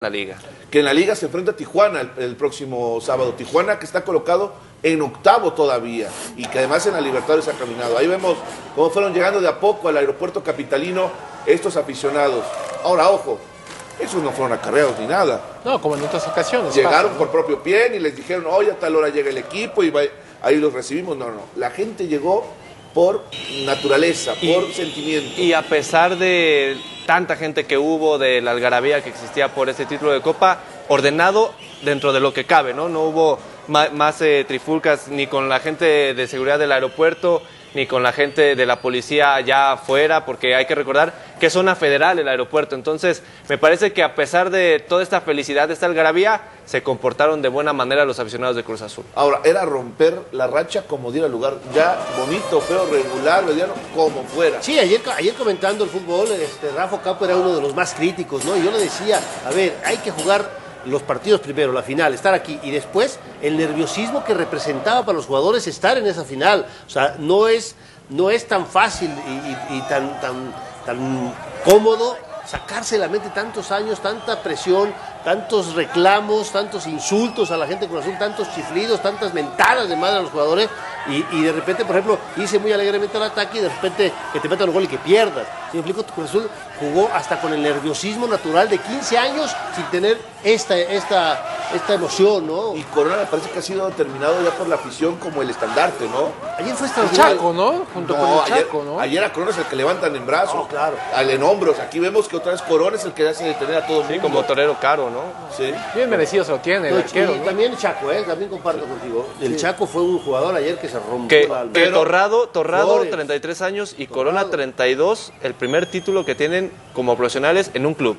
la liga. Que en la liga se enfrenta a Tijuana el, el próximo sábado. Tijuana que está colocado en octavo todavía y que además en la Libertadores ha caminado. Ahí vemos cómo fueron llegando de a poco al aeropuerto capitalino estos aficionados. Ahora, ojo, esos no fueron acarreados ni nada. No, como en otras ocasiones. Llegaron pasa, ¿no? por propio pie y les dijeron, oye, a tal hora llega el equipo y va- ahí los recibimos. No, no. La gente llegó por naturaleza, Y- por sentimiento. Y a pesar de tanta gente que hubo, de la algarabía que existía por ese título de Copa, ordenado dentro de lo que cabe, ¿no? No hubo más eh, trifulcas ni con la gente de seguridad del aeropuerto, ni con la gente de la policía allá afuera, porque hay que recordar que es zona federal el aeropuerto. Entonces, me parece que a pesar de toda esta felicidad, de esta algarabía, se comportaron de buena manera los aficionados de Cruz Azul. Ahora, era romper la racha como diera lugar. Ya bonito, feo, regular, mediano, como fuera. Sí, ayer, ayer comentando el fútbol, este, Rafa Capo era uno de los más críticos, ¿no? Y yo le decía, a ver, hay que jugar los partidos primero, la final, estar aquí, y después el nerviosismo que representaba para los jugadores estar en esa final. O sea, no es, no es tan fácil y, y- tan, tan, tan cómodo sacarse de la mente tantos años, tanta presión, tantos reclamos, tantos insultos a la gente de tantos chiflidos, tantas mentadas de madre a los jugadores, y, y de repente, por ejemplo, hice muy alegremente el ataque y de repente que te metan un gol y que pierdas. Si me explico, Cruz Azul jugó hasta con el nerviosismo natural de 15 años sin tener esta, esta, esta emoción, ¿no? Y Corona me parece que ha sido determinado ya por la afición como el estandarte, ¿no? Ayer fue El extraordinario. Chaco, ¿no? Junto No, con el ayer, Chaco, ¿no? ayer a Corona es el que levantan en brazos, No, claro. al en hombros. Aquí vemos que otra vez Corona es el que hace detener a todo el Sí, mundo. como torero caro, ¿no? Sí. Bien merecido se lo tiene el No, arquero, y ¿no? también Chaco, ¿eh? también comparto contigo. El Chaco fue un jugador ayer que se rompió Que, alma. que Torrado, Torrado Flores. 33 años y Corona 32, el primer título que tienen como profesionales en un club.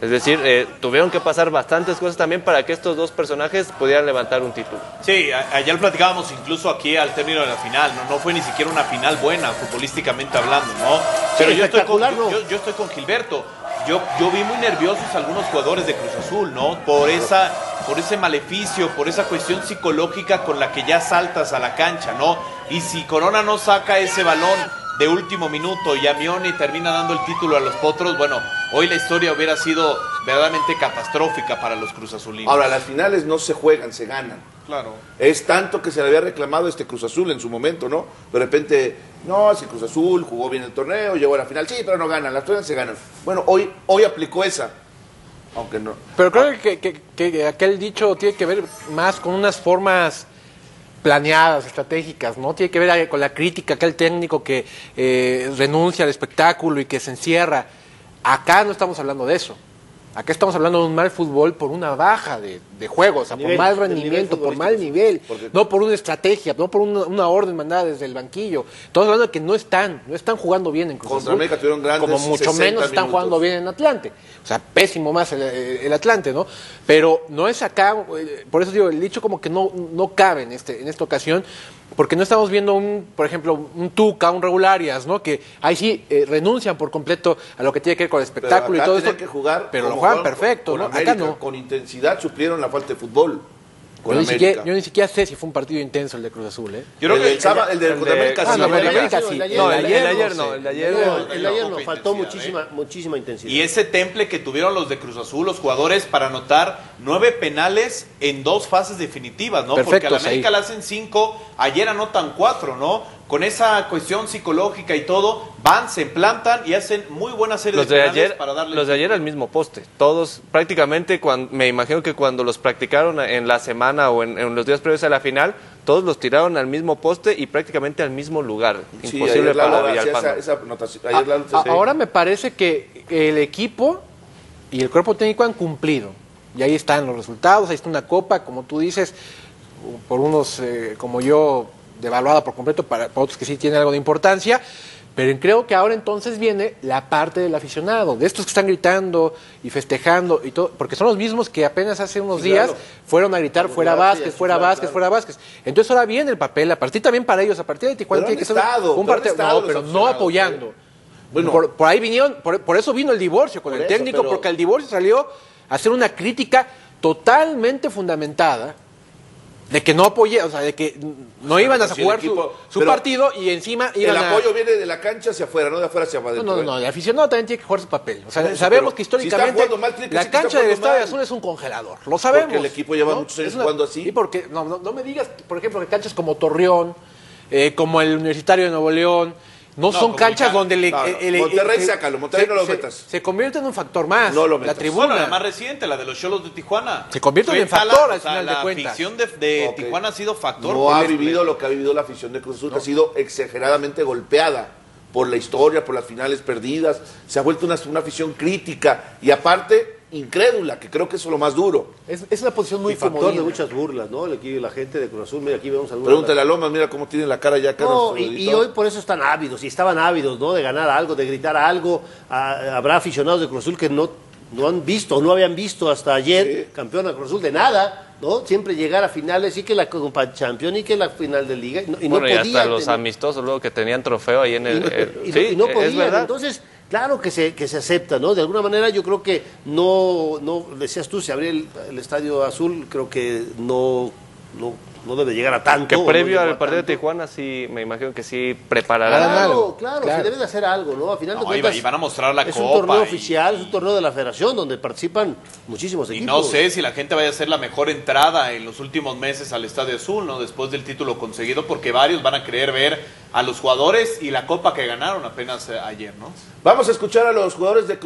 Es decir, eh, tuvieron que pasar bastantes cosas también para que estos dos personajes pudieran levantar un título. Sí, a- ayer platicábamos incluso aquí al término de la final, no, no fue ni siquiera una final buena, futbolísticamente hablando, ¿no? Pero yo, estoy con, yo, yo estoy con Gilberto. Yo, yo vi muy nerviosos algunos jugadores de Cruz Azul, ¿no? Por, esa, por ese maleficio, por esa cuestión psicológica con la que ya saltas a la cancha, ¿no? Y si Corona no saca ese balón de último minuto y Amioni termina dando el título a los Potros, bueno, hoy la historia hubiera sido verdaderamente catastrófica para los Cruz Azulinos. Ahora, las finales no se juegan, se ganan. claro. Es tanto que se le había reclamado este Cruz Azul en su momento, ¿no? De repente, no, si Cruz Azul jugó bien el torneo, llegó a la final, sí, pero no ganan, las finales se ganan. Bueno, hoy, hoy aplicó esa, aunque no. Pero creo que, que- que aquel dicho tiene que ver más con unas formas planeadas, estratégicas, ¿no? Tiene que ver con la crítica, aquel técnico que eh, renuncia al espectáculo y que se encierra. Acá no estamos hablando de eso. Acá estamos hablando de un mal fútbol por una baja de, de juego, o sea, Nivel, por mal rendimiento, por mal nivel, Porque- no por una estrategia, no por una, una orden mandada desde el banquillo. Estamos hablando de que no están, no están jugando bien en Cruz Contra Azul, América tuvieron grandes como mucho 60 menos están minutos. jugando bien en Atlante. O sea, pésimo más el, el Atlante, ¿no? Pero no es acá, eh, por eso digo, el dicho como que no, no cabe en, este, en esta ocasión, porque no estamos viendo un, por ejemplo, un Tuca, un Regularias, ¿no? Que ahí sí eh, renuncian por completo a lo que tiene que ver con el espectáculo y todo esto. que jugar pero lo juegan perfecto, con ¿no? América, Acá no. Con intensidad suplieron la falta de fútbol. Yo ni, siquiera, yo ni siquiera sé si fue un partido intenso el de Cruz Azul, ¿eh? Yo creo el, que sábado- el de el contra de- América Ah, sí, no, América. América sí. el de ayer No, no, el, el el de de ayer no el de ayer No, no. el de ayer no, faltó muchísima, muchísima intensidad. Y ese temple que tuvieron los de Cruz Azul, los jugadores, para anotar nueve penales en dos fases definitivas, ¿no? Porque a la Perfectos América ahí. le hacen cinco, ayer anotan cuatro, ¿no? Con esa cuestión psicológica y todo, van, se implantan y hacen muy buena serie Los de ayer, para darle. los de ayer al mismo poste. Todos, prácticamente, cuando, me imagino que cuando los practicaron en la semana o en, en los días previos a la final, todos los tiraron al mismo poste y prácticamente al mismo lugar. Sí, Imposible para Villalpando. esa, esa A-. Ahora me parece que el equipo y el cuerpo técnico han cumplido. Y ahí están los resultados, ahí está una copa, como tú dices, por unos eh, como yo, devaluada por completo, para, para otros que sí tiene algo de importancia. Pero creo que ahora entonces viene la parte del aficionado, de estos que están gritando y festejando y todo, porque son los mismos que apenas hace unos Sí, días claro. fueron a gritar fuera sí, Vázquez, sí, fuera claro, Vázquez, claro. fuera Vázquez. Entonces ahora viene el papel, a partir también para ellos, a partir de Tijuana tiene que ser un partido, no, pero no aficionados, apoyando. ¿eh? Bueno. por, por ahí vinieron, por, por eso vino el divorcio con el eso, técnico, pero- porque el divorcio salió a hacer una crítica totalmente fundamentada de que no apoye, o sea, de que no iban a el jugar su- equipo- su, pero partido y encima El iban a... apoyo viene de la cancha hacia afuera, no de afuera hacia No, adentro. no, ¿eh? no, el aficionado también tiene que jugar su papel. O sea, sabemos que históricamente mal, la que cancha del Estadio. Azul es un congelador. Lo sabemos. Porque el equipo lleva muchos años una- jugando así. Y porque, no, no, no me digas, por ejemplo, que canchas como Torreón, eh, como el Universitario de Nuevo León, no, son canchas el ca- donde le, no, no. el- el- Monterrey, el- sácalo, Monterrey se- no lo metas. Se convierte en un factor más. No lo La metas. tribuna. Bueno, la más reciente, la de los Cholos de Tijuana. Se convierte Fue en factor, al o sea, final de la cuentas. afición de. Tijuana ha sido factor. No ha el- vivido lo que ha vivido la afición de Cruz Azul, ha sido exageradamente golpeada por la historia, por las finales perdidas. Se ha vuelto una, una afición crítica y aparte incrédula, que creo que eso es lo más duro. Es, es una posición muy Muy factor comodina. de muchas burlas, ¿no? El equipo- la gente de Cruz Azul, mira, aquí vemos algunas. Pregúntale a Lomas, mira cómo tiene la cara ya. acá No, y, y hoy por eso están ávidos, y estaban ávidos, ¿no? De ganar algo, de gritar algo. Habrá aficionados de Cruz Azul que no, no han visto, o no habían visto hasta ayer, campeón a Cruz Azul, de nada, ¿no? Siempre llegar a finales, y que la Copa Champion, y que la final de Liga, y no, y no bueno, y hasta los tener- amistosos luego que tenían trofeo ahí en y el... no, el- y no- sí, y no es podían. verdad. Entonces, claro que se, que se acepta, ¿no? De alguna manera yo creo que no, no decías tú, si abría el, el Estadio Azul, creo que no, no, no debe llegar a tanto. que no previo al partido de. Tijuana sí, me imagino que sí prepararán Claro, algo, claro, claro. se debe de hacer algo, ¿no? A final de No, y cuentas. y van a mostrar la es un copa torneo y- oficial, es un torneo de la federación donde participan muchísimos Y equipos. no sé si la gente vaya a hacer la mejor entrada en los últimos meses al Estadio Azul, ¿no? Después del título conseguido, porque varios van a querer ver a los jugadores y la copa que ganaron apenas eh, ayer, ¿no? Vamos a escuchar a los jugadores de Cruz